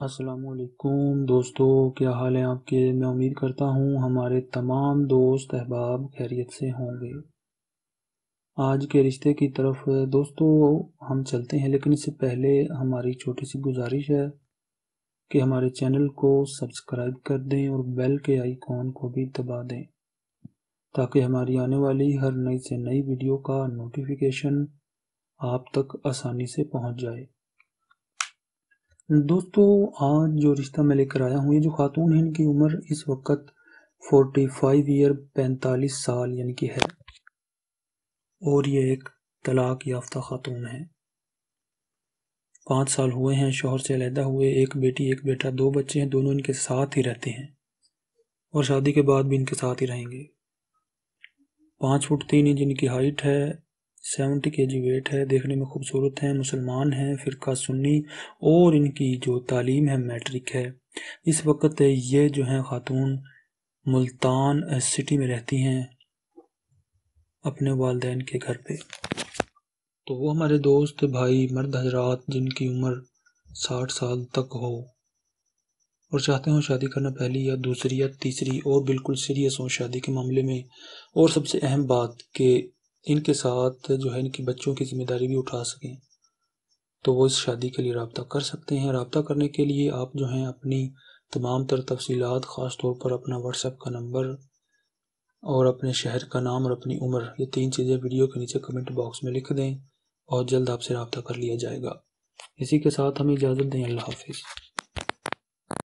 असलकुम दोस्तों, क्या हाल है आपके? मैं उम्मीद करता हूँ हमारे तमाम दोस्त अहबाब खैरियत से होंगे। आज के रिश्ते की तरफ़, दोस्तों, हम चलते हैं, लेकिन इससे पहले हमारी छोटी सी गुजारिश है कि हमारे चैनल को सब्सक्राइब कर दें और बेल के आइकॉन को भी दबा दें, ताकि हमारी आने वाली हर नई से नई वीडियो का नोटिफिकेशन आप तक आसानी से पहुँच जाए। दोस्तों, आज जो रिश्ता मैं लेकर आया हूँ, ये जो खातून है, इनकी उम्र इस वक्त फोर्टी फाइव ईयर पैंतालीस साल यानी कि है। और ये एक तलाक याफ्ता खातून है। पाँच साल हुए हैं, शोहर से अलहदा हुए, एक बेटी, एक बेटा, दो बच्चे हैं, दोनों इनके साथ ही रहते हैं। और शादी के बाद भी इनके साथ ही रहेंगे। पाँच फुट तीन इंच इनकी हाइट है सेवेंटी के जी वेट है, देखने में खूबसूरत हैं, मुसलमान हैं, फ़िरका सुन्नी, और इनकी जो तालीम है, मैट्रिक है। इस वक्त ये जो हैं ख़ातून मुल्तान सिटी में रहती हैं, अपने वालदेन के घर पे। तो वो हमारे दोस्त, भाई, मर्द हजरात, जिनकी उम्र साठ साल तक हो, और चाहते हों शादी करना पहली या दूसरी या तीसरी, और बिल्कुल सीरियस हो शादी के मामले में। और सबसे अहम बात कि इनके साथ जो है इनकी बच्चों की ज़िम्मेदारी भी उठा सकें। तो वो इस शादी के लिए रबता कर सकते हैं। रबता करने के लिए आप जो हैं अपनी तमाम तर तफसीलात, ख़ास तौर पर अपना व्हाट्सएप का नंबर और अपने शहर का नाम और अपनी उम्र, ये तीन चीज़ें वीडियो के नीचे कमेंट बॉक्स में लिख दें और जल्द आपसे रबता कर लिया जाएगा। इसी के साथ हमें इजाज़त दें। अल्लाह हाफिज़।